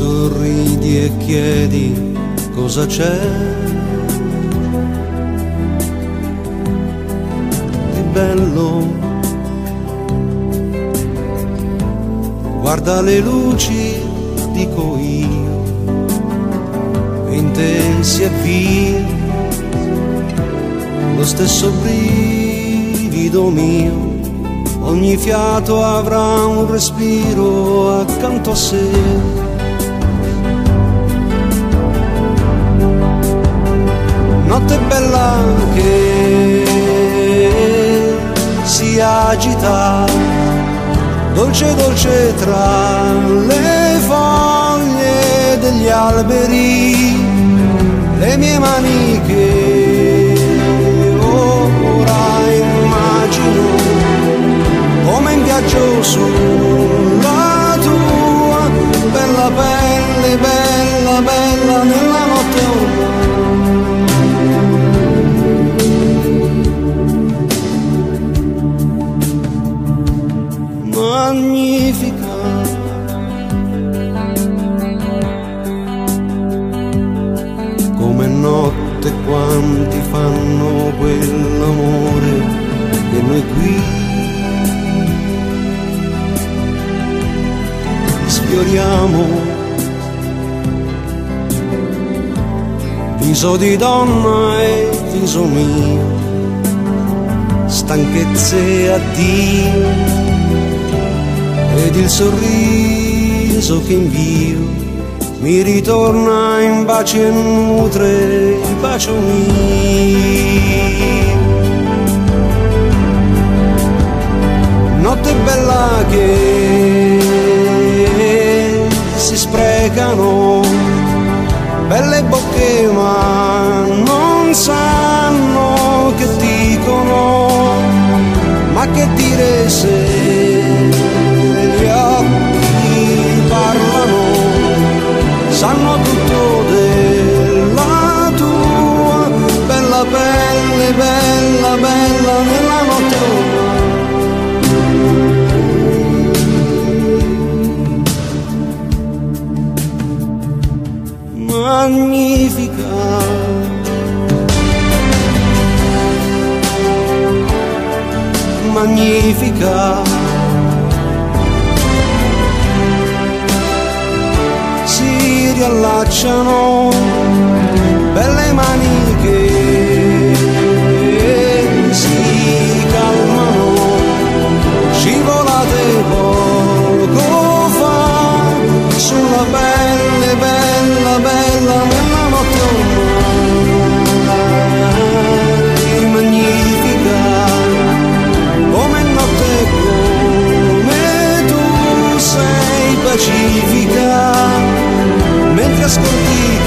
sorridi e chiedi cosa c'è. Di bello. Guarda le luci, dico io, e in te si avvia lo stesso brivido mio ogni fiato avrà un respiro accanto a sé. Dolce dolce tra le foglie degli alberi, quanti fanno quell'amore che noi qui sfioriamo. Viso di donna e viso mio, stanchezze e addio, ed il sorriso che invio mi ritorna in baci e nutre il bacio mio. Notte bella che si sprecano, belle bocche ma non sanno che dicono, ma che dire se sanno tutto della tua bella pelle, bella, bella nella notte magnifica. Magnifica. Si riallacciano belle mani che si calmano, scivolate poco fa sulla pelle bella bella nella notte ormai magnifica come notte come tu sei pacifica escondi